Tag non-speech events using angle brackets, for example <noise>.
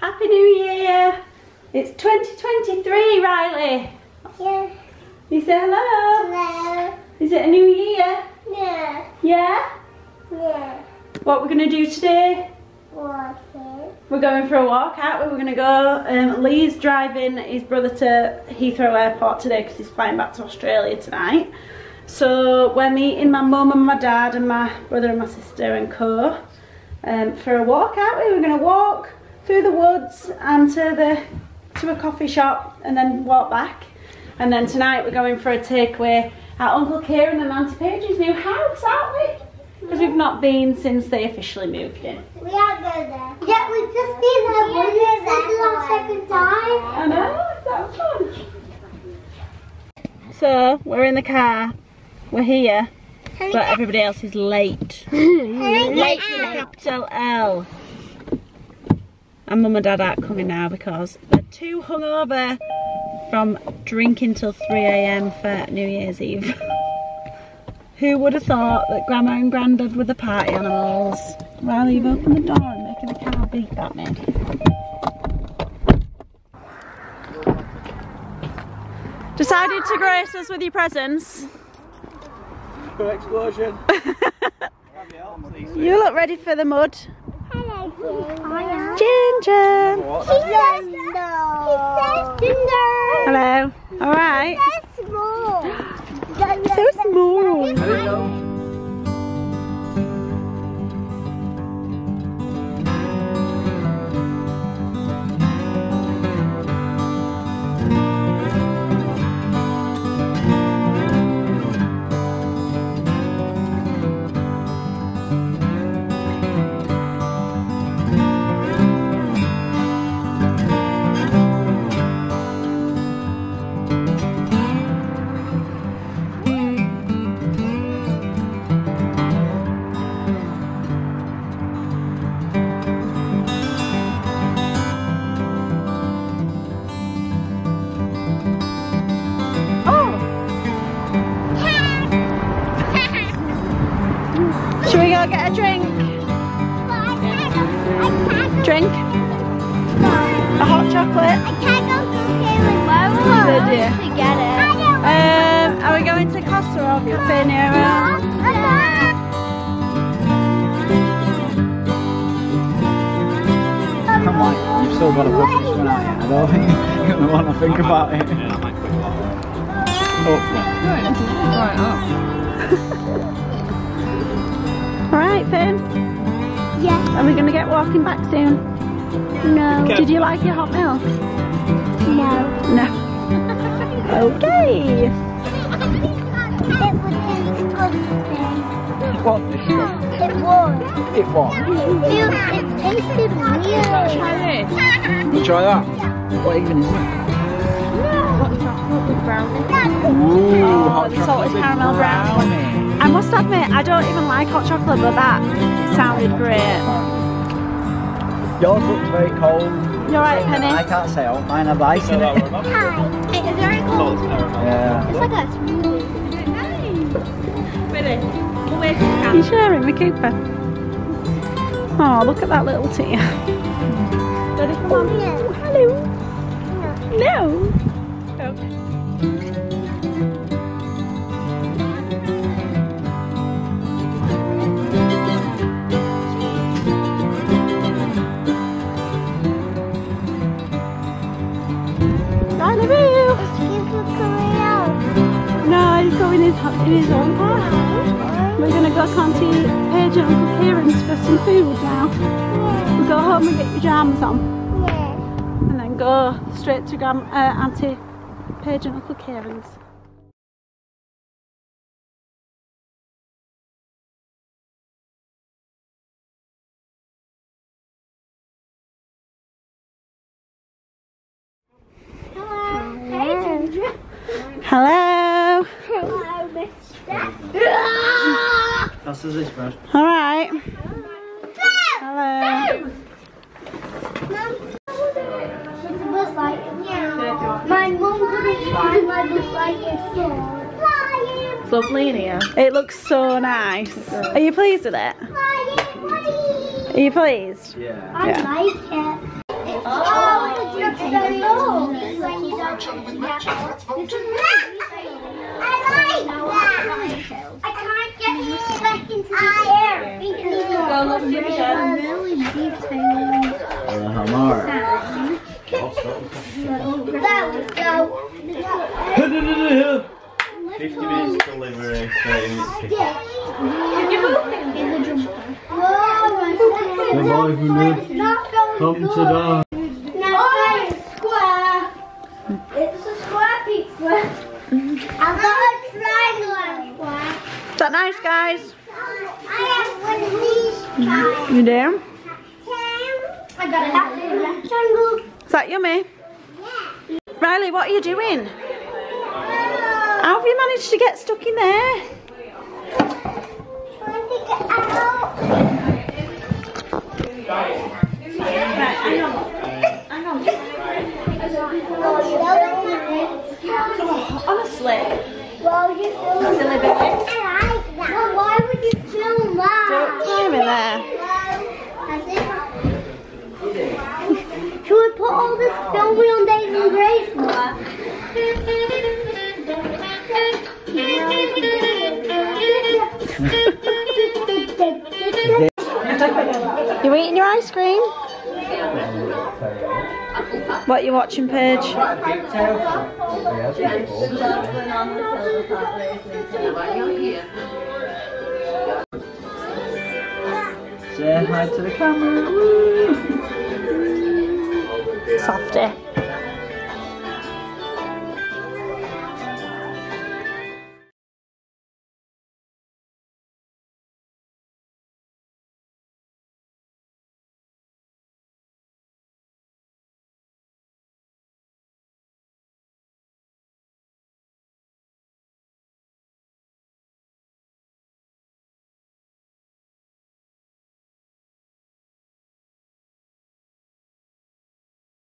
Happy New Year. It's 2023, Riley. Yeah. You say hello. Hello. Is it a new year? Yeah. Yeah? Yeah. What we're going to do today? Walking. We're going for a walk out. we? We're going to go. Um, Lee's driving his brother to Heathrow Airport today because he's flying back to Australia tonight. So we're meeting my mum and my dad and my brother and my sister and co um, for a walk out. we? We're going to walk through the woods and to the to a coffee shop and then walk back. And then tonight we're going for a takeaway at Uncle Kieran and Auntie Paige's new house, aren't we? Because we've not been since they officially moved in. We are go there. Yeah, we've just been there once. This is our second time. I know, it's that fun. So, we're in the car, we're here, but everybody else is late. <laughs> late with a capital L. And mum and dad aren't coming now because they're too hungover from drinking till 3am for New Year's Eve. <laughs> Who would have thought that grandma and granddad were the party animals? Riley, you've opened the door and making the car beep at me. Decided to grace us with your presence. Explosion. <laughs> You look ready for the mud. Ginger. Ginger. He says. He says Ginger. Hello. All right. So small. So small. Go get a drink? Drink? A hot chocolate? Good idea. Um, are we going to Costa or Cafe Nero? Come on, you've still got to brush this one out yet. I don't think you're going to want to think about it. Oh, Alright, Finn. Yes. Are we going to get walking back soon? No. Did you like your hot milk? No. No. <laughs> okay. It was disgusting. what? It was. It what? It, it tasted weird. You try that? What even is that? Ooh, Oh, hot the chocolate salted with caramel brownie. Brownie. I must admit, I don't even like hot chocolate, but that sounded great. Yours looks very cold. You're right, Penny. I can't say oh, mine have ice in it. Hi. It is very cold. Yeah. It's like a smoothie. You sharing with Cooper? Oh, look at that little tear. Ready? Come on. No. Hello. No. Okay. In his, own. We're gonna go Conti Paige and Uncle Kieran's for some food now. We'll go home and get your pajamas on Yeah. and then go straight to Grand, uh, Auntie Paige and Uncle Kieran's. Hello. Hey, Ginger. Hello. Hello, mister. That's the this first. All right. Hello. Buzz Lightyear. My mum couldn't find my Buzz Lightyear sword. Flying, It's lovely in here. It looks so nice. Are you pleased with it? flying, flying. Are you pleased? Yeah. I Yeah. like it. channel with matches. That's fun This too. is really useful. I can't get back into. 50 minutes delivery, 30 minutes pickup. In the jumper. Oh, The boy who lived Not going come good. to die. Now it's square. It's a square pizza. I've got a triangle and square. Is that nice, guys? I have one of these. You do? I got a rectangle. Is that yummy? Yeah. Riley, what are you doing? How have you managed to get stuck in there? Trying to get out. Right, hang on. Hang on. Honestly, well, you silly Billy. I like that. Well, why would you film that? Don't climb in there. Should we put all this on Days and Grace more? You eating your ice cream? What you watching, Paige? Say hi to the camera. Woo. Softy.